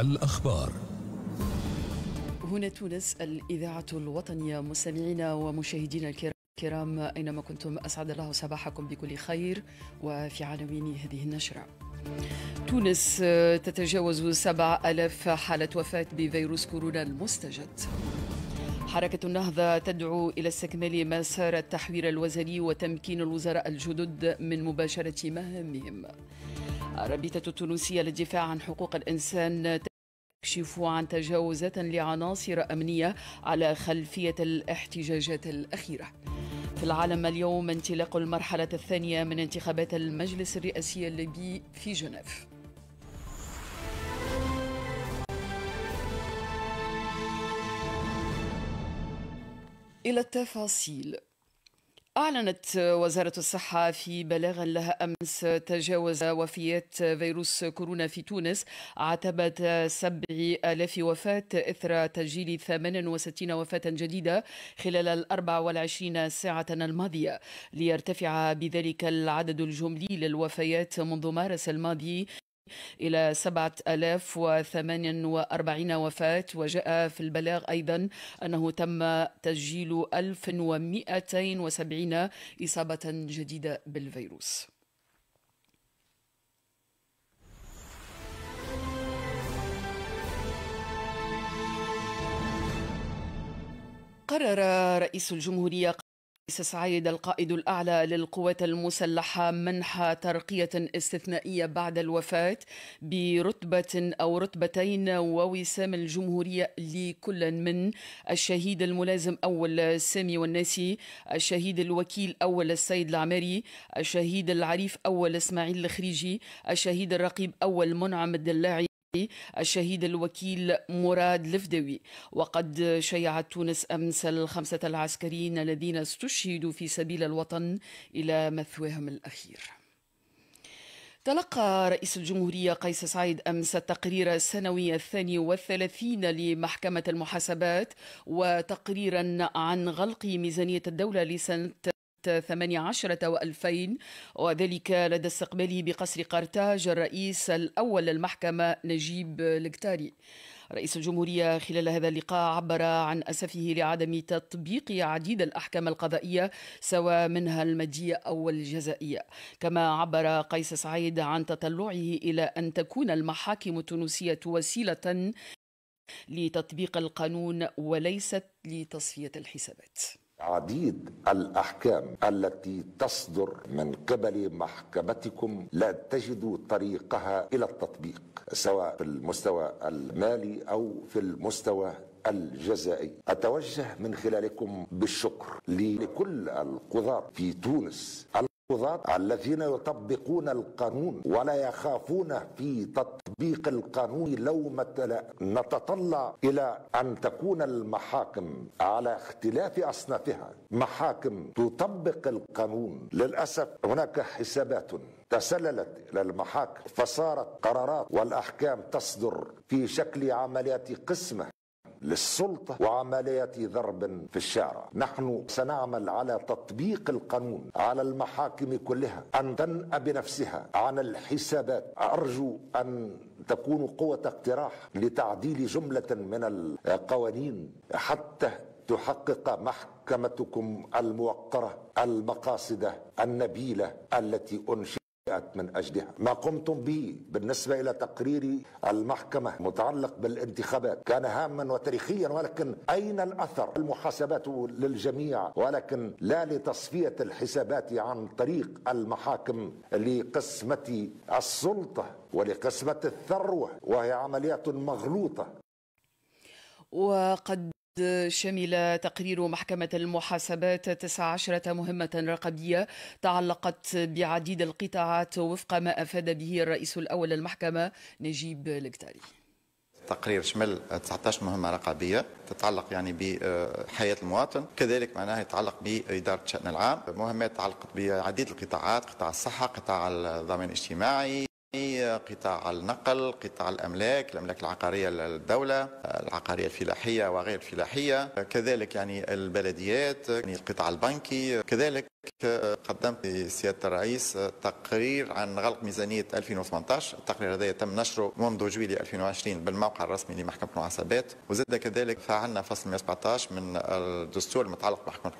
الأخبار. هنا تونس الإذاعة الوطنية. مستمعينا ومشاهدينا الكرام أينما كنتم أسعد الله صباحكم بكل خير وفي عناوين هذه النشرة. تونس تتجاوز سبع ألاف حالة وفاة بفيروس كورونا المستجد. حركة النهضة تدعو إلى استكمال مسار التحوير الوزني وتمكين الوزراء الجدد من مباشرة مهامهم. الرابطة التونسية للدفاع عن حقوق الإنسان تكشف عن تجاوزات لعناصر أمنية على خلفية الاحتجاجات الأخيرة. في العالم اليوم انطلاق المرحلة الثانية من انتخابات المجلس الرئاسي الليبي في جنيف. إلى التفاصيل. أعلنت وزارة الصحة في بلاغ لها أمس تجاوز وفيات فيروس كورونا في تونس عتبة سبع آلاف وفاة إثر تسجيل 68 وفاة جديدة خلال ال 24 ساعة الماضية. ليرتفع بذلك العدد الجملي للوفيات منذ مارس الماضي إلى 7048 وفاة وجاء في البلاغ أيضا أنه تم تسجيل 1270 إصابة جديدة بالفيروس. قرر رئيس الجمهورية رئيس سعيد القائد الأعلى للقوات المسلحة منح ترقية استثنائية بعد الوفاة برتبة أو رتبتين ووسام الجمهورية لكل من الشهيد الملازم أول سامي والناسي الشهيد الوكيل أول السيد العماري الشهيد العريف أول إسماعيل الخريجي الشهيد الرقيب أول منعم الدلاعي. الشهيد الوكيل مراد الفدوي وقد شيعت تونس أمس الخمسة العسكريين الذين استشهدوا في سبيل الوطن إلى مثواهم الأخير. تلقى رئيس الجمهورية قيس سعيد أمس التقرير السنوي الثاني والثلاثين لمحكمة المحاسبات وتقريرا عن غلق ميزانية الدولة لسنة 18 و2000 وذلك لدى استقباله بقصر قرطاج الرئيس الأول للمحكمة نجيب الكتاري رئيس الجمهورية خلال هذا اللقاء عبر عن أسفه لعدم تطبيق عديد الأحكام القضائية سواء منها المادية أو الجزائية. كما عبر قيس سعيد عن تطلعه إلى أن تكون المحاكم التونسية وسيلة لتطبيق القانون وليست لتصفية الحسابات. عديد الأحكام التي تصدر من قبل محكمتكم لا تجد طريقها إلى التطبيق سواء في المستوى المالي أو في المستوى الجزائي. أتوجه من خلالكم بالشكر لكل القضاة في تونس الذين يطبقون القانون ولا يخافون في تطبيق القانون لومة نتطلع إلى أن تكون المحاكم على اختلاف أصنافها. محاكم تطبق القانون. للأسف هناك حسابات تسللت إلى المحاكم فصارت قرارات والأحكام تصدر في شكل عمليات قسمة. للسلطة وعمليات ضرب في الشارع. نحن سنعمل على تطبيق القانون على المحاكم كلها أن تنأى بنفسها عن الحسابات. أرجو أن تكون قوة اقتراح لتعديل جملة من القوانين حتى تحقق محكمتكم الموقرة المقاصد النبيلة التي أنشئت. من أجلها. ما قمتم به بالنسبة إلى تقرير المحكمة متعلق بالانتخابات. كان هاما وتاريخيا ولكن أين الأثر؟ المحاسبات للجميع ولكن لا لتصفية الحسابات عن طريق المحاكم لقسمة السلطة ولقسمة الثروة وهي عمليات مغلوطة. وقد شمل تقرير محكمة المحاسبات 19 مهمة رقابية تعلقت بعديد القطاعات وفق ما أفاد به الرئيس الأول للمحكمة نجيب الكتاري تقرير شمل 19 مهمة رقابية تتعلق يعني بحياة المواطن كذلك معناها يتعلق بإدارة الشأن العام. مهمات تعلقت بعديد القطاعات قطاع الصحة قطاع الضمان الاجتماعي. قطاع النقل قطاع الأملاك الأملاك العقارية للدولة العقارية الفلاحية وغير الفلاحية. كذلك يعني البلديات يعني القطاع البنكي. كذلك قدمت لسيادة الرئيس تقرير عن غلق ميزانية 2018 التقرير هذا تم نشره منذ جويلية 2020 بالموقع الرسمي لمحكمة المحاسبات وزاد كذلك فعلنا فصل 117 من الدستور المتعلق بمحكمة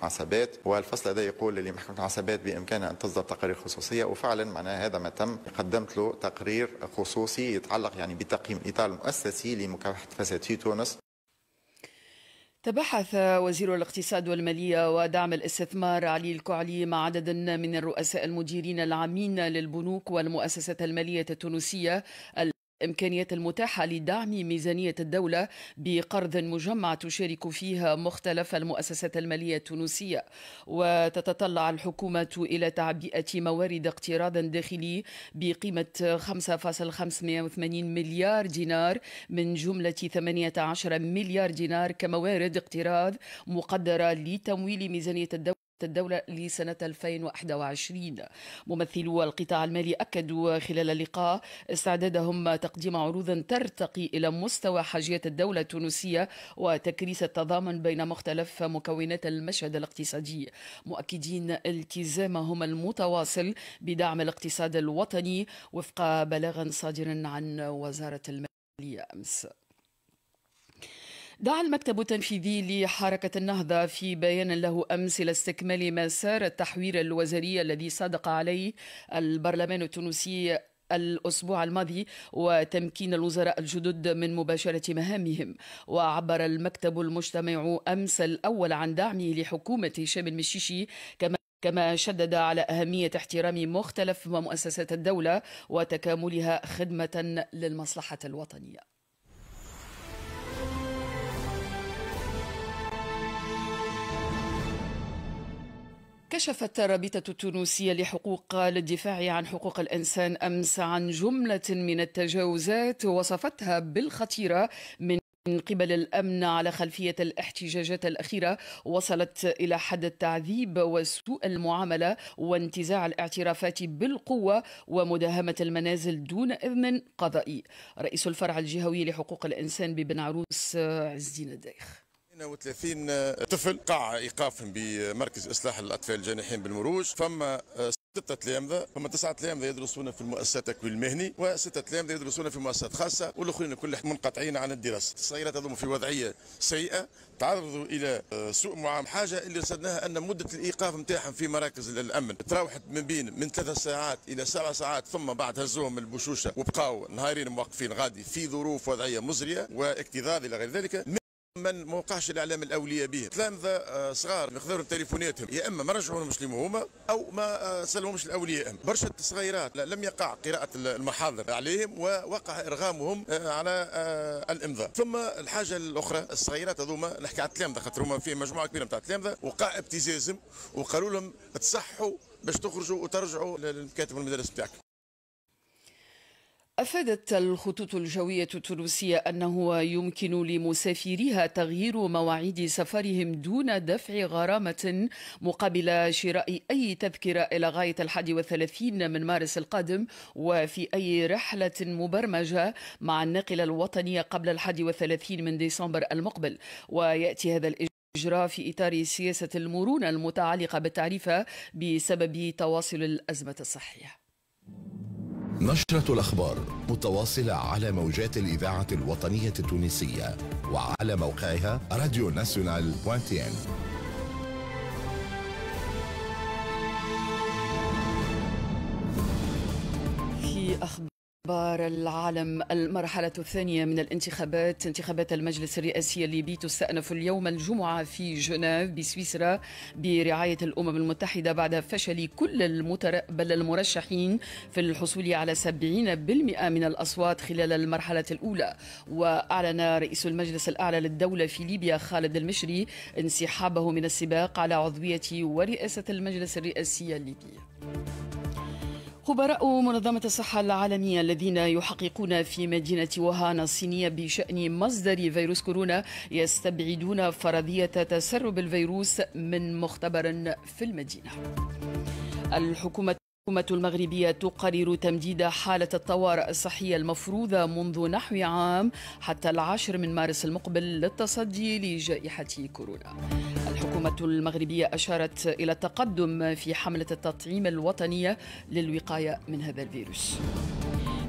المحاسبات والفصل هذا يقول لمحكمة المحاسبات بإمكانها أن تصدر تقارير خصوصية وفعلا معناها هذا ما تم. قدمت له تقرير خصوصي يتعلق يعني بتقييم الإطار المؤسسي لمكافحة الفساد في تونس. تبحث وزير الاقتصاد والمالية ودعم الاستثمار علي الكعلي مع عدد من الرؤساء المديرين العامين للبنوك والمؤسسات المالية التونسية الإمكانيات المتاحة لدعم ميزانية الدولة بقرض مجمع تشارك فيها مختلف المؤسسات المالية التونسية. وتتطلع الحكومة إلى تعبئة موارد اقتراض داخلي بقيمة 5.580 مليار دينار من جملة 18 مليار دينار كموارد اقتراض مقدرة لتمويل ميزانية الدولة. الدولة لسنة 2021 ممثلو القطاع المالي أكدوا خلال اللقاء استعدادهم تقديم عروض ترتقي إلى مستوى حاجيات الدولة التونسية وتكريس التضامن بين مختلف مكونات المشهد الاقتصادي. مؤكدين التزامهم المتواصل بدعم الاقتصاد الوطني وفق بلاغ صادر عن وزارة المالية. أمس دعا المكتب التنفيذي لحركة النهضة في بيان له أمس إلى استكمال مسار التحوير الوزاري الذي صادق عليه البرلمان التونسي الأسبوع الماضي وتمكين الوزراء الجدد من مباشرة مهامهم. وعبر المكتب المجتمع أمس الأول عن دعمه لحكومة هشام المشيشي كما كما شدد على أهمية احترام مختلف مؤسسات الدولة وتكاملها خدمة للمصلحة الوطنية. كشفت الرابطة التونسية لحقوق للدفاع عن حقوق الإنسان أمس عن جملة من التجاوزات وصفتها بالخطيرة من من قبل الأمن على خلفية الاحتجاجات الأخيرة وصلت إلى حد التعذيب وسوء المعاملة وانتزاع الاعترافات بالقوة ومداهمة المنازل دون إذن قضائي. رئيس الفرع الجهوي لحقوق الإنسان ببن عروس عز الدين الدايخ. 32 طفل قاع ايقافهم بمركز إصلاح الأطفال الجانحين بالمروج. فما ستة تلامذة فما تسعة تلامذة يدرسون في المؤسسات التكوين المهني وستة تلامذة يدرسون في مؤسسات خاصة والآخرين كل منقطعين عن الدراسة. الصغيرات هذوما في وضعية سيئة تعرضوا إلى سوء معاملة. حاجة اللي رصدناها أن مدة الإيقاف نتاعهم في مراكز الأمن تراوحت من بين من ثلاث ساعات إلى سبع ساعات ثم بعد هزوهم البشوشة وبقاو نهارين موقفين غادي في ظروف وضعية مزرية واكتظاظ إلى غير ذلك. من ما وقعش الإعلام الأولية به. تلامذه آه، صغار ياخذوا تليفوناتهم. يا إما ما رجعوهمش لهم هما أو ما آه، سلمهمش الأولياء. برشا صغيرات لم يقع قراءة المحاضر عليهم ووقع إرغامهم آه، على الإمضاء. ثم الحاجة الأخرى الصغيرات هذوما نحكي على التلامذه خاطر هما في مجموعة كبيرة نتاع التلامذه وقع ابتزازهم وقالوا لهم تصحوا باش تخرجوا وترجعوا للمكاتب المدارس بتاعكم أفادت الخطوط الجوية التونسية أنه يمكن لمسافريها تغيير مواعيد سفرهم دون دفع غرامة مقابل شراء أي تذكرة إلى غاية الحادي والثلاثين من مارس القادم وفي أي رحلة مبرمجة مع الناقلة الوطنية قبل الحادي والثلاثين من ديسمبر المقبل. ويأتي هذا الإجراء في إطار سياسة المرونة المتعلقة بالتعريفة بسبب تواصل الأزمة الصحية. نشرة الأخبار متواصلة على موجات الإذاعة الوطنية التونسية وعلى موقعها راديو ناسيونال بوانتين في أخبار أخبار العالم المرحلة الثانية من الانتخابات انتخابات المجلس الرئاسي الليبي تستأنف اليوم الجمعة في جنيف بسويسرا برعاية الأمم المتحدة بعد فشل كل المتر... بل المرشحين في الحصول على 70% من الأصوات خلال المرحلة الأولى. وأعلن رئيس المجلس الأعلى للدولة في ليبيا خالد المشري انسحابه من السباق على عضوية ورئاسة المجلس الرئاسي الليبي. خبراء منظمة الصحة العالمية الذين يحققون في مدينة وهان الصينية بشأن مصدر فيروس كورونا يستبعدون فرضية تسرب الفيروس من مختبر في المدينة. الحكومة الحكومة المغربية تقرر تمديد حالة الطوارئ الصحية المفروضة منذ نحو عام حتى العاشر من مارس المقبل للتصدي لجائحة كورونا. الحكومة المغربية أشارت إلى التقدم في حملة التطعيم الوطنية للوقاية من هذا الفيروس.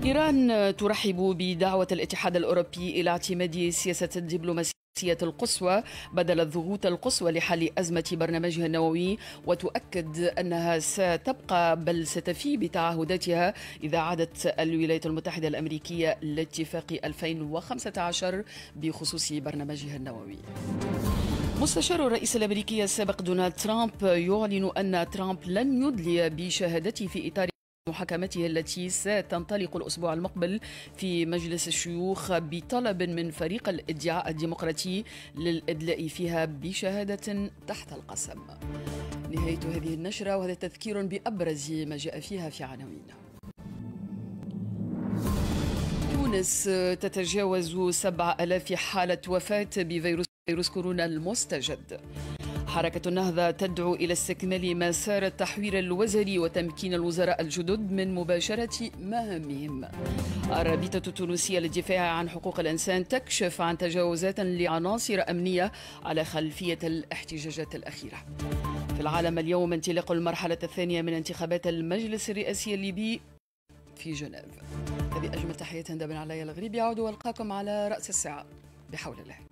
إيران ترحب بدعوة الاتحاد الأوروبي إلى اعتماد سياسة الدبلوماسية القصوى بدل الضغوط القصوى لحل أزمة برنامجها النووي وتؤكد أنها ستبقى بل ستفي بتعهداتها إذا عادت الولايات المتحدة الأمريكية لاتفاق 2015 بخصوص برنامجها النووي. مستشار الرئيس الأمريكي السابق دونالد ترامب يعلن أن ترامب لن يدلي بشهادته في إطار محاكمته التي ستنطلق الأسبوع المقبل في مجلس الشيوخ بطلب من فريق الإدعاء الديمقراطي للإدلاء فيها بشهادة تحت القسم. نهاية هذه النشرة وهذا تذكير بأبرز ما جاء فيها في عناوين. تونس تتجاوز سبع ألاف حالة وفاة بفيروس كورونا المستجد. حركة النهضة تدعو إلى استكمال مسار التحوير الوزري وتمكين الوزراء الجدد من مباشرة مهامهم. الرابطة التونسية للدفاع عن حقوق الإنسان تكشف عن تجاوزات لعناصر أمنية على خلفية الاحتجاجات الأخيرة. في العالم اليوم انطلاق المرحلة الثانية من انتخابات المجلس الرئاسي الليبي في جنيف. هذه أجمل تحيات هند بن علي الغريب يعود وألقاكم على رأس الساعة. بحول الله.